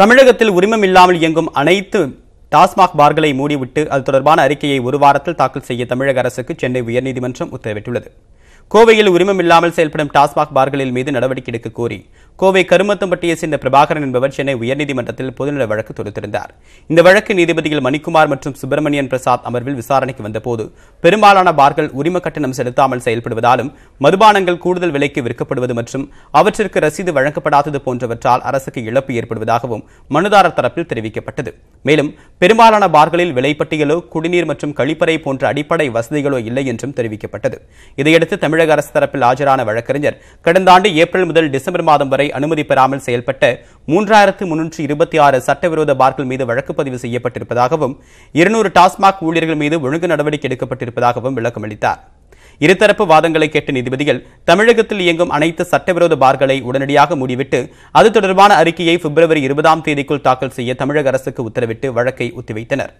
தமிழகத்தில் உரிமம் இல்லாமல் இயங்கும் அனைத்து டாஸ்மாக் பார்களை மூடிவிட்டு அது தொடர்பான அறிக்கையை ஒரு வாரத்தில் தாக்கல் செய்ய தமிழக அரசுக்கு சென்னை உயர்நீதிமன்றம் உத்தரவிட்டுள்ளது. கோவையில் உரிமம் இல்லாமல் செயல்படும் டாஸ்மாக் பார்களில் மீது நடவடிக்கை எடுக்க கோரி கோவை கருமத்தம்பட்டியை சேர்ந்த பிரபாகரன் என்பவர் சென்னை உயர்நீதிமன்றத்தில் பொதுநல வழக்கு தொடுத்திருந்தார். இந்த வழக்கு நீதிபதிகள் மணிக்குமார் மற்றும் சுப்பிரமணியன் பிரசாத் அமர்வில் விசாரணைக்கு வந்தபோது பெரும்பாலான பார்கள் உரிம கட்டணம் செலுத்தாமல் செயல்படுவதாலும் மதுபானங்கள் கூடுதல் விலைக்கு விற்கப்படுவது மற்றும் அவற்றிற்கு ரசீது வழங்கப்படாதது போன்றவற்றால் அரசுக்கு இழப்பு ஏற்படுவதாகவும் மனுதாரர் தரப்பில் தெரிவிக்கப்பட்டது. மேலும் பெரும்பாலான பார்களில் விலைப்பட்டியலோ குடிநீர் மற்றும் கழிப்பறை போன்ற அடிப்படை வசதிகளோ இல்லை என்றும் தெரிவிக்கப்பட்டது. இதையடுத்து தமிழக அரசு தரப்பில் ஆஜரான வழக்கறிஞர் கடந்த ஆண்டு ஏப்ரல் முதல் டிசம்பர் மாதம் வரை அனுமதி பெறாமல் செயல்பட்ட மூன்றாயிரத்து முன்னூற்று இருபத்தி ஆறு சட்டவிரோத பார்கள் மீது வழக்கு பதிவு செய்யப்பட்டிருப்பதாகவும் இருநூறு டாஸ்மாக் ஊழியர்கள் மீது ஒழுங்கு நடவடிக்கை எடுக்கப்பட்டிருப்பதாகவும் விளக்கமளித்தார் இருதரப்பு வாதங்களை கேட்ட நீதிபதிகள் தமிழகத்தில் இயங்கும் அனைத்து சட்டவிரோத பார்களை உடனடியாக மூடிவிட்டு அது தொடர்பான அறிக்கையை பிப்ரவரி இருபதாம் தேதிக்குள் தாக்கல் செய்ய தமிழக அரசுக்கு உத்தரவிட்டு வழக்கை ஒத்திவைத்தனர்.